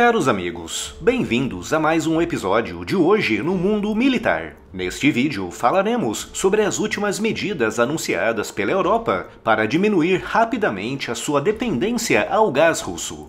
Caros amigos, bem-vindos a mais um episódio de Hoje no Mundo Militar. Neste vídeo falaremos sobre as últimas medidas anunciadas pela Europa para diminuir rapidamente a sua dependência ao gás russo.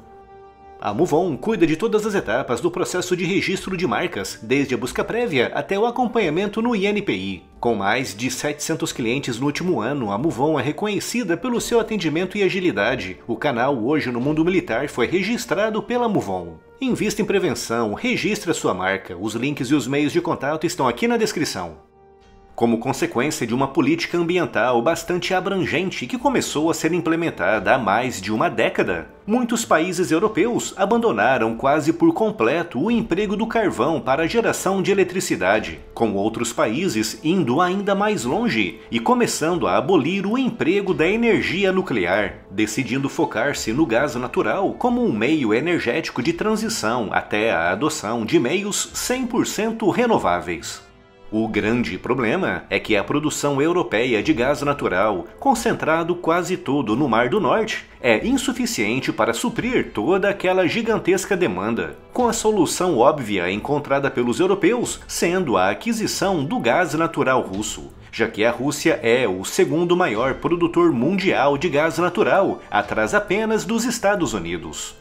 A Muvon cuida de todas as etapas do processo de registro de marcas, desde a busca prévia até o acompanhamento no INPI. Com mais de 700 clientes no último ano, a Muvon é reconhecida pelo seu atendimento e agilidade. O canal Hoje no Mundo Militar foi registrado pela Muvon. Invista em prevenção, registre a sua marca. Os links e os meios de contato estão aqui na descrição como consequência de uma política ambiental bastante abrangente que começou a ser implementada há mais de uma década. Muitos países europeus abandonaram quase por completo o emprego do carvão para a geração de eletricidade, com outros países indo ainda mais longe e começando a abolir o emprego da energia nuclear, decidindo focar-se no gás natural como um meio energético de transição até a adoção de meios 100% renováveis. O grande problema é que a produção europeia de gás natural, concentrado quase todo no Mar do Norte, é insuficiente para suprir toda aquela gigantesca demanda, com a solução óbvia encontrada pelos europeus sendo a aquisição do gás natural russo, já que a Rússia é o segundo maior produtor mundial de gás natural, atrás apenas dos Estados Unidos.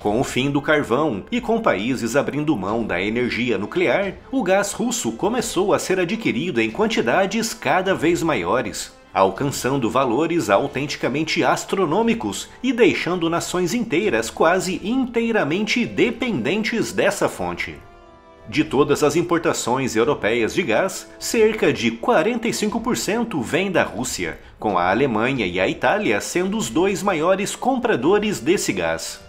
Com o fim do carvão e com países abrindo mão da energia nuclear, o gás russo começou a ser adquirido em quantidades cada vez maiores, alcançando valores autenticamente astronômicos e deixando nações inteiras quase inteiramente dependentes dessa fonte. De todas as importações europeias de gás, cerca de 45% vem da Rússia, com a Alemanha e a Itália sendo os dois maiores compradores desse gás.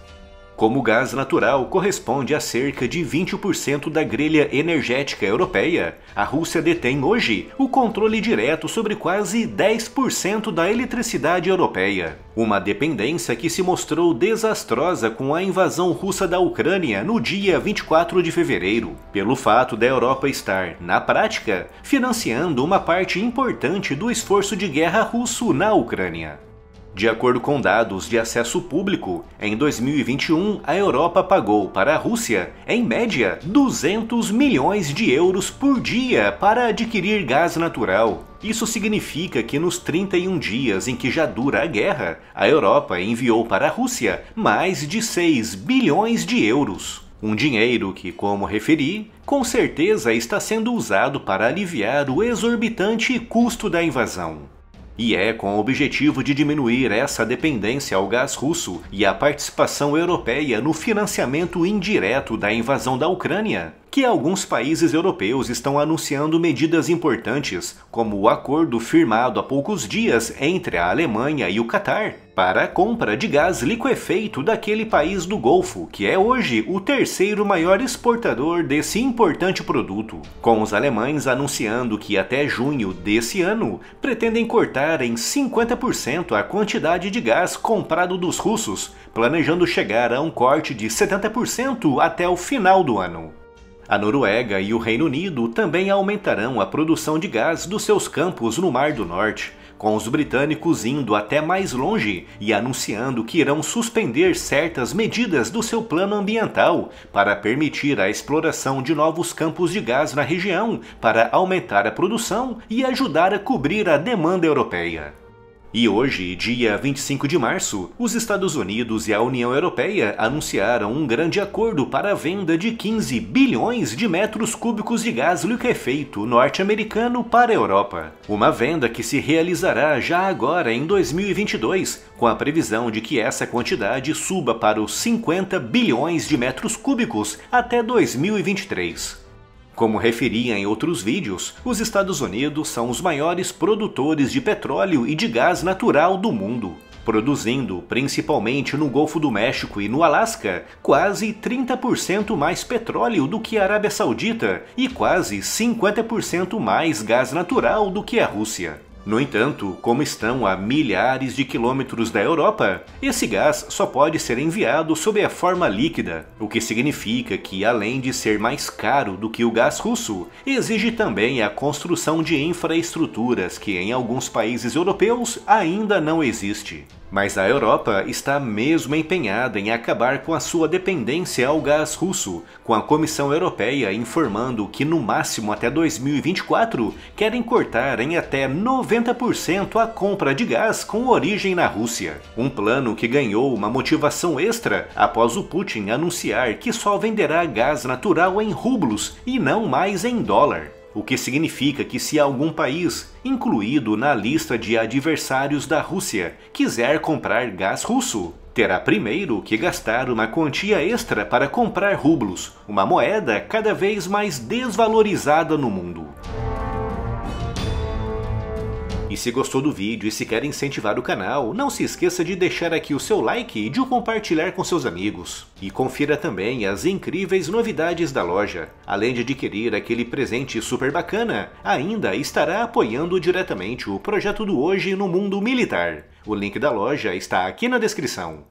Como o gás natural corresponde a cerca de 20% da grelha energética europeia, a Rússia detém hoje o controle direto sobre quase 10% da eletricidade europeia. Uma dependência que se mostrou desastrosa com a invasão russa da Ucrânia no dia 24 de fevereiro, pelo fato da Europa estar, na prática, financiando uma parte importante do esforço de guerra russo na Ucrânia. De acordo com dados de acesso público, em 2021 a Europa pagou para a Rússia, em média, 200 milhões de euros por dia para adquirir gás natural. Isso significa que nos 31 dias em que já dura a guerra, a Europa enviou para a Rússia mais de 6 bilhões de euros. Um dinheiro que, como referi, com certeza está sendo usado para aliviar o exorbitante custo da invasão. E é com o objetivo de diminuir essa dependência ao gás russo e a participação europeia no financiamento indireto da invasão da Ucrânia que alguns países europeus estão anunciando medidas importantes, como o acordo firmado há poucos dias entre a Alemanha e o Catar para a compra de gás liquefeito daquele país do Golfo, que é hoje o terceiro maior exportador desse importante produto, com os alemães anunciando que até junho desse ano pretendem cortar em 50% a quantidade de gás comprado dos russos, planejando chegar a um corte de 70% até o final do ano. A Noruega e o Reino Unido também aumentarão a produção de gás dos seus campos no Mar do Norte, com os britânicos indo até mais longe e anunciando que irão suspender certas medidas do seu plano ambiental para permitir a exploração de novos campos de gás na região para aumentar a produção e ajudar a cobrir a demanda europeia. E hoje, dia 25 de março, os Estados Unidos e a União Europeia anunciaram um grande acordo para a venda de 15 bilhões de metros cúbicos de gás liquefeito norte-americano para a Europa. Uma venda que se realizará já agora em 2022, com a previsão de que essa quantidade suba para os 50 bilhões de metros cúbicos até 2023. Como referia em outros vídeos, os Estados Unidos são os maiores produtores de petróleo e de gás natural do mundo, produzindo, principalmente no Golfo do México e no Alasca, quase 30% mais petróleo do que a Arábia Saudita e quase 50% mais gás natural do que a Rússia. No entanto, como estão a milhares de quilômetros da Europa, esse gás só pode ser enviado sob a forma líquida, o que significa que, além de ser mais caro do que o gás russo, exige também a construção de infraestruturas que em alguns países europeus ainda não existe. Mas a Europa está mesmo empenhada em acabar com a sua dependência ao gás russo, com a Comissão Europeia informando que no máximo até 2024 querem cortar em até 90% a compra de gás com origem na Rússia. Um plano que ganhou uma motivação extra após o Putin anunciar que só venderá gás natural em rublos e não mais em dólar o que significa que se algum país, incluído na lista de adversários da Rússia, quiser comprar gás russo, terá primeiro que gastar uma quantia extra para comprar rublos, uma moeda cada vez mais desvalorizada no mundo. E se gostou do vídeo e se quer incentivar o canal, não se esqueça de deixar aqui o seu like e de o compartilhar com seus amigos. E confira também as incríveis novidades da loja. Além de adquirir aquele presente super bacana, ainda estará apoiando diretamente o projeto do Hoje no Mundo Militar. O link da loja está aqui na descrição.